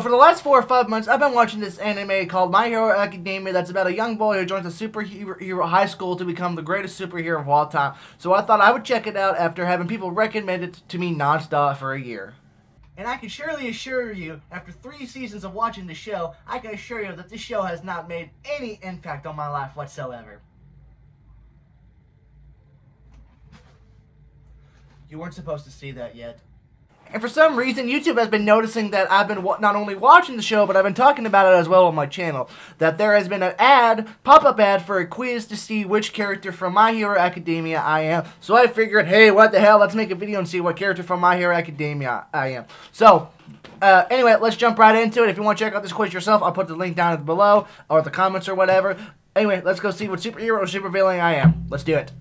For the last four or five months, I've been watching this anime called My Hero Academia that's about a young boy who joins a superhero high school to become the greatest superhero of all time. So I thought I would check it out after having people recommend it to me nonstop for a year. And I can surely assure you, after three seasons of watching the show, I can assure you that this show has not made any impact on my life whatsoever. You weren't supposed to see that yet. And for some reason, YouTube has been noticing that I've been not only watching the show, but I've been talking about it as well on my channel. That there has been an ad, pop-up ad for a quiz to see which character from My Hero Academia I am. So I figured, hey, what the hell, let's make a video and see what character from My Hero Academia I am. So, uh, anyway, let's jump right into it. If you want to check out this quiz yourself, I'll put the link down below, or the comments or whatever. Anyway, let's go see what superhero or supervillain I am. Let's do it.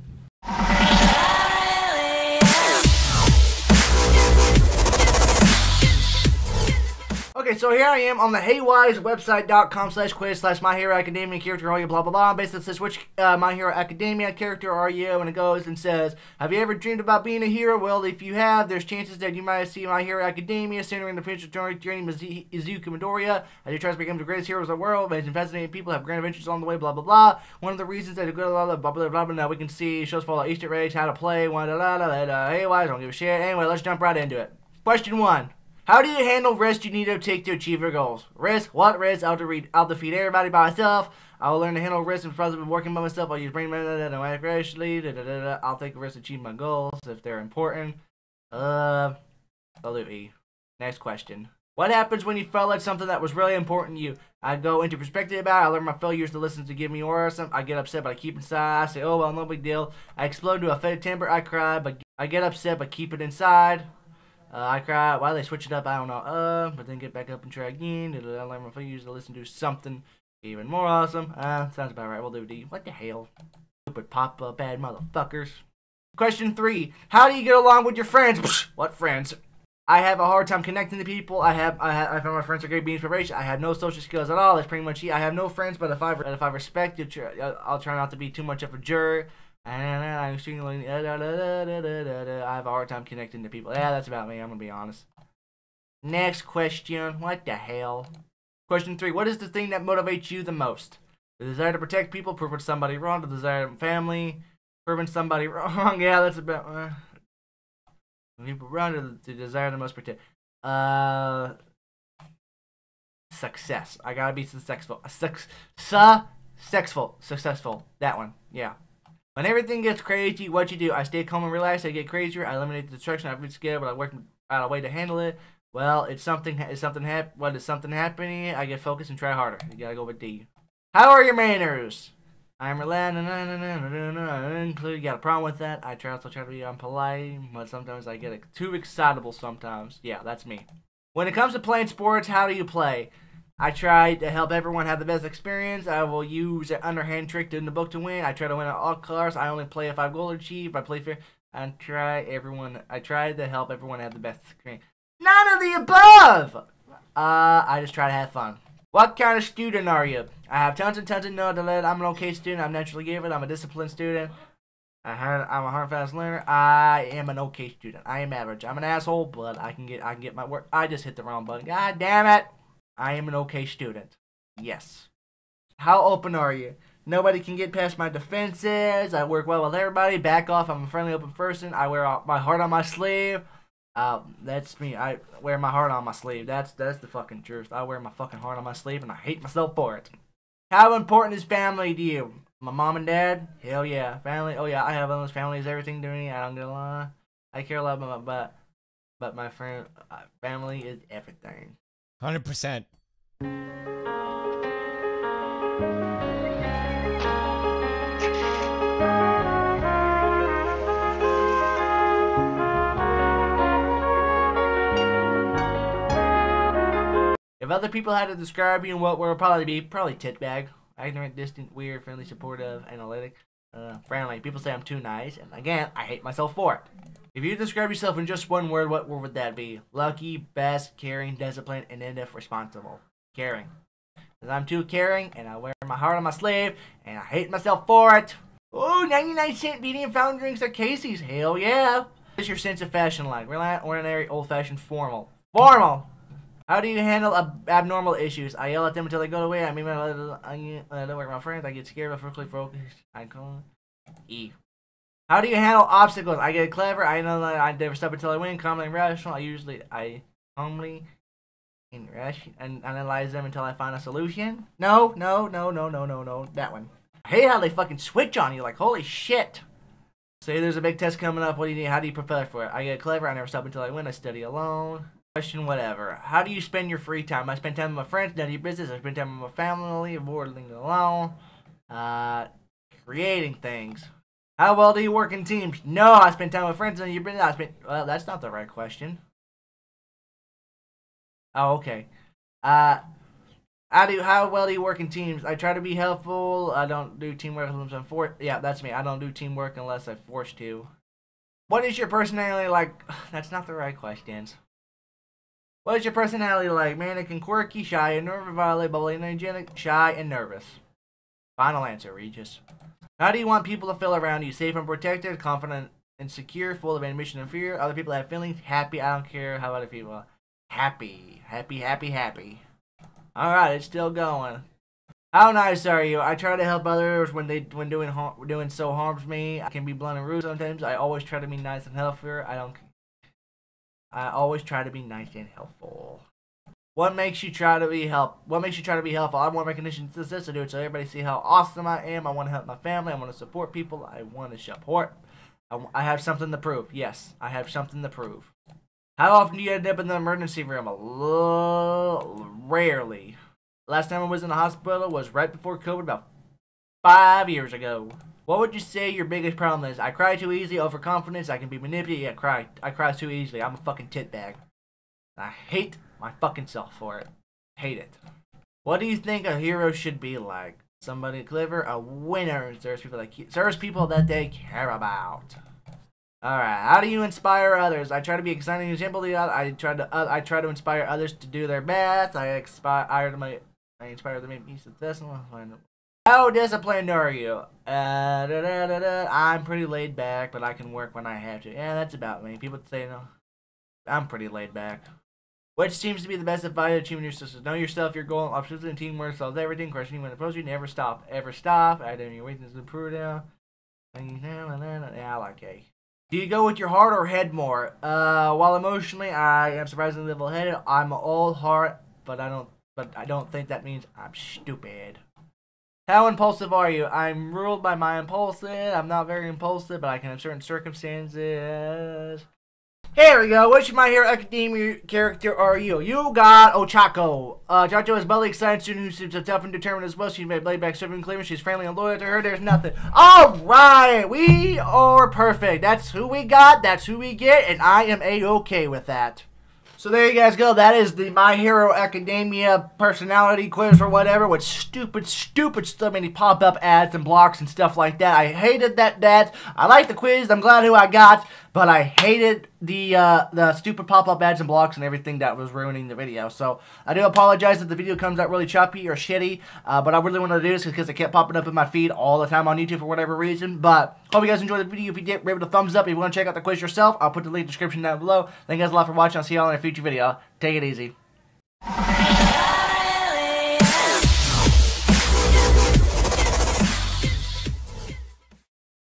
Okay, so here I am on the HeyWise slash quiz slash My Hero Academia character are you, blah blah blah. Basically, says which uh, My Hero Academia character are you, and it goes and says, Have you ever dreamed about being a hero? Well, if you have, there's chances that you might see My Hero Academia centering the future journey of Izuku Midoriya as he tries to become the greatest heroes of the world. Amazing, fascinating people have grand adventures along the way, blah blah blah. One of the reasons that a good blah blah blah blah blah. blah now we can see shows full of Easter eggs, how to play, one da da da don't give a shit. Anyway, let's jump right into it. Question one. How do you handle risk you need to take to achieve your goals? Risk? What risk? I'll, read, I'll defeat everybody by myself. I will learn to handle risk and process of working by myself. I'll use brain graciously. I'll take a risk to achieve my goals if they're important. Uh, I'll do E. Next question. What happens when you fail at something that was really important to you? I go into perspective about it. I learn my failures to listen to give me or something. I get upset, but I keep inside. I say, oh, well, no big deal. I explode to a fit temper. I cry, but I get upset, but keep it inside. Uh, I cry. Why they switch it up, I don't know. Uh, but then get back up and try again. I learn my to listen to something even more awesome. Uh, sounds about right. We'll do D. What the hell? Stupid pop-up bad motherfuckers. Question three. How do you get along with your friends? what friends? I have a hard time connecting to people. I have I have I find my friends are great being inspiration. I have no social skills at all. That's pretty much it. I have no friends, but if I if I respect you, I'll try not to be too much of a jerk. I have a hard time connecting to people. Yeah, that's about me. I'm gonna be honest. Next question. What the hell? Question three. What is the thing that motivates you the most? The desire to protect people, prevent somebody wrong. The desire to family, prevent somebody wrong. yeah, that's about. Uh, people run to the, the desire to most protect. Uh, success. I gotta be successful. Sex, su, sexful, successful. That one. Yeah. When everything gets crazy, what you do? I stay calm and relaxed. I get crazier. I eliminate the distraction. I've been scared, but I work out a way to handle it. Well, it's something. It's something hap- What is something happening? I get focused and try harder. You gotta go with D. How are your manners? I'm relaxed. You got a problem with that? I try also try to be um, polite, but sometimes I get too excitable. Sometimes, yeah, that's me. When it comes to playing sports, how do you play? I try to help everyone have the best experience. I will use an underhand trick in the book to win. I try to win at all costs. I only play if I have goal achieved. I play fair. I try everyone. I try to help everyone have the best experience. None of the above. Uh, I just try to have fun. What kind of student are you? I have tons and tons of know that I'm an okay student. I'm naturally gifted. I'm a disciplined student. I I'm a hard fast learner. I am an okay student. I am average. I'm an asshole, but I can get I can get my work. I just hit the wrong button. God damn it. I am an okay student. Yes. How open are you? Nobody can get past my defenses. I work well with everybody. Back off. I'm a friendly, open person. I wear my heart on my sleeve. Uh, that's me. I wear my heart on my sleeve. That's that's the fucking truth. I wear my fucking heart on my sleeve, and I hate myself for it. How important is family to you? My mom and dad? Hell yeah. Family? Oh yeah. I have of those families. Everything to me. I don't gonna lie. I care a lot about my but, but my friend, uh, family is everything. Hundred percent. If other people had to describe you, what would probably be probably titbag, ignorant, distant, weird, friendly, supportive, analytic, uh, friendly. People say I'm too nice, and again, I hate myself for it. If you describe yourself in just one word, what word would that be? Lucky, best, caring, disciplined, and if responsible. Caring. Because I'm too caring, and I wear my heart on my sleeve, and I hate myself for it. Oh, 99 cent medium fountain drinks at Casey's. Hell yeah. What's your sense of fashion like? Ordinary, old-fashioned, formal. Formal! How do you handle ab- abnormal issues? I yell at them until they go away. I mean, I, don't work with my friends. I get scared, but quickly focused. I call E. How do you handle obstacles? I get clever. I know that I never stop until I win. Calmly and rational. I usually I calmly and ration and analyze them until I find a solution. No, no, no, no, no, no, no. That one. I hate how they fucking switch on you. Like holy shit. Say there's a big test coming up. What do you need? How do you prepare for it? I get clever. I never stop until I win. I study alone. Question whatever. How do you spend your free time? I spend time with my friends, your business. I spend time with my family, avoiding alone. Uh, creating things. How well do you work in teams? No, I spend time with friends, of your business. I spend. Well, that's not the right question. Oh, okay. Uh, how do how well do you work in teams? I try to be helpful. I don't do teamwork unless I'm forced. Yeah, that's me. I don't do teamwork unless I'm forced to. What is your personality like? That's not the right questions. What is your personality like? Manic and quirky, shy and nervous, violent, bubbly and energetic, shy and nervous. Final answer, Regis. How do you want people to feel around you? Safe and protected, confident and secure, full of ambition and fear. Other people have feelings. Happy, I don't care how other people. Happy, happy, happy, happy. All right, it's still going. How nice are you? I try to help others when they when doing doing so harms me. I can be blunt and rude sometimes. I always try to be nice and helpful. I don't I always try to be nice and helpful. What makes you try to be help? What makes you try to be helpful? I want recognition to this to do it so everybody see how awesome I am. I want to help my family. I want to support people. I want to support. I, I have something to prove. Yes, I have something to prove. How often do you end up in the emergency room? A little rarely. Last time I was in the hospital was right before COVID, about five years ago. What would you say your biggest problem is? I cry too easily, overconfidence, I can be manipulated, I cry. I cry too easily. I'm a fucking tit bag. I hate my fucking self for it. Hate it. What do you think a hero should be like? Somebody clever, a winner, serves people that serves people that they care about. All right. How do you inspire others? I try to be exciting example. I try to uh, I try to inspire others to do their best. I inspire my I inspire them to be successful. How disciplined are you? Uh, da, da, da. I'm pretty laid back, but I can work when I have to. Yeah, that's about me. People say no. I'm pretty laid back. Which seems to be the best advice to achieving your success? Know yourself, your goal, options, and teamwork solves everything. Questioning when approach you, never stop. Ever stop. Adding your weakness to improve now. Yeah, I like A. Do you go with your heart or head more? Uh, while emotionally I am surprisingly level-headed, I'm all heart, but I don't. But I don't think that means I'm stupid. How impulsive are you? I'm ruled by my impulsive. I'm not very impulsive, but I can in certain circumstances. Here we go. Which My Hero Academia character are you? You got Ochako. Uh, Jato is bubbly, excited student who seems tough and determined as well. She's made laid back, serving clear. She's friendly and loyal to her. There's nothing. All right, we are perfect. That's who we got. That's who we get, and I am a okay with that. So there you guys go. That is the My Hero Academia personality quiz or whatever with stupid, stupid so many pop-up ads and blocks and stuff like that. I hated that that. I like the quiz. I'm glad who I got, but I hated the uh, the stupid pop-up ads and blocks and everything that was ruining the video. So I do apologize if the video comes out really choppy or shitty, uh, but I really wanted to do this because it kept popping up in my feed all the time on YouTube for whatever reason. But hope you guys enjoyed the video. If you did, give it a thumbs up. If you want to check out the quiz yourself, I'll put the link in the description down below. Thank you guys a lot for watching. I'll see y'all in a future video. Take it easy.